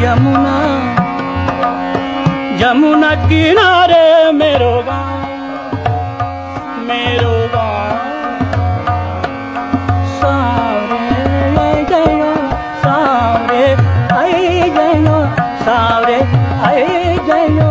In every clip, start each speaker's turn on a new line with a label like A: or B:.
A: जमुना जमुना किनारे मेरो गाँव मेरो गाँव सारे गयो सारे आई गयो सारे आई गयो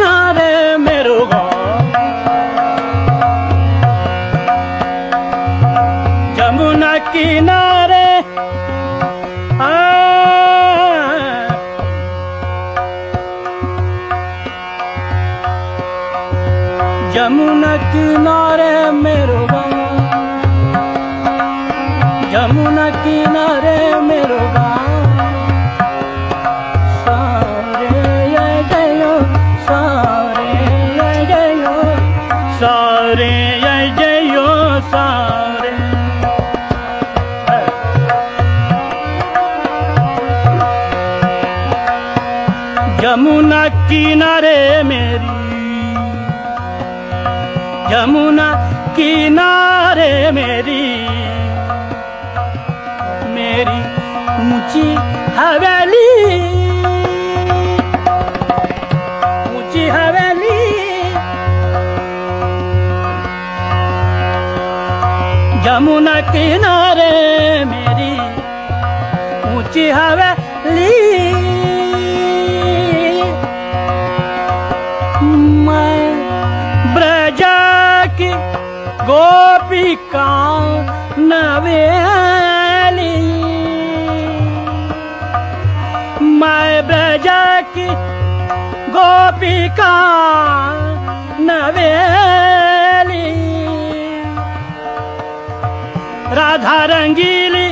A: किनारे। जमुना किनारे मेरो गाँव जमुना किनारे जमुना किनारे मेरी। जमुना किनारे मेरी। मेरी ऊँची हवेली। ऊँची हवेली। जमुना किनारे मेरी। ऊँची हवेली। मैं ब्रजा की गोपिका नवेली। मैं ब्रजा की गोपिका नवेली। राधा रंगीली,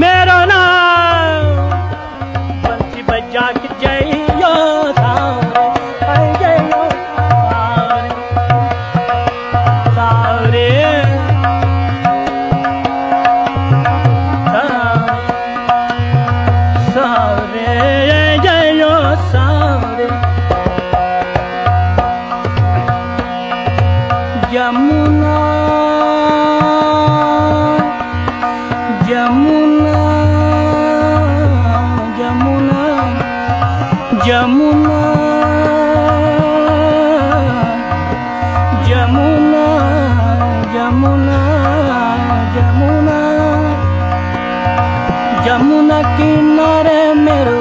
A: मेरो नाम बंसी बजा के जइयो Jamuna Jamuna Jamuna Jamuna Jamuna किनारे मेरा